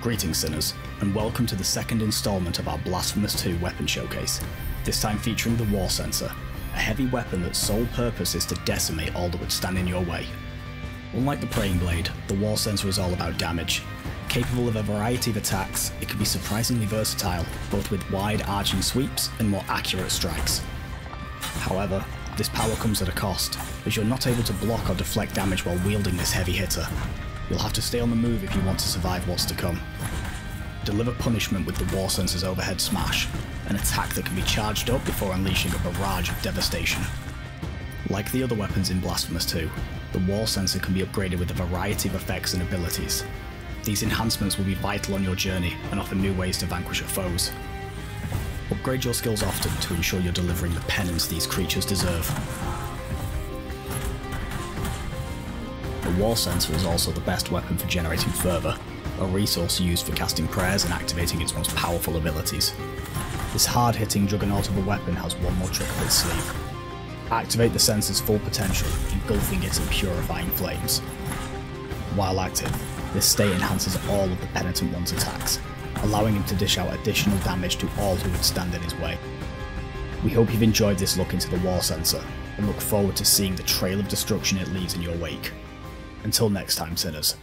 Greetings sinners, and welcome to the second installment of our Blasphemous 2 weapon showcase, this time featuring the War Censer, a heavy weapon that's sole purpose is to decimate all that would stand in your way. Unlike the Praying Blade, the War Censer is all about damage. Capable of a variety of attacks, it can be surprisingly versatile, both with wide arching sweeps and more accurate strikes. However, this power comes at a cost, as you're not able to block or deflect damage while wielding this heavy hitter. You'll have to stay on the move if you want to survive what's to come. Deliver punishment with the War Censer's overhead smash, an attack that can be charged up before unleashing a barrage of devastation. Like the other weapons in Blasphemous 2, the War Censer can be upgraded with a variety of effects and abilities. These enhancements will be vital on your journey and offer new ways to vanquish your foes. Upgrade your skills often to ensure you're delivering the penance these creatures deserve. The War Censer is also the best weapon for generating fervour, a resource used for casting prayers and activating its most powerful abilities. This hard-hitting juggernaut of a weapon has one more trick up its sleeve. Activate the censer's full potential, engulfing it in purifying flames. While active, this state enhances all of the Penitent One's attacks, allowing him to dish out additional damage to all who would stand in his way. We hope you've enjoyed this look into the War Censer, and look forward to seeing the trail of destruction it leaves in your wake. Until next time, sinners.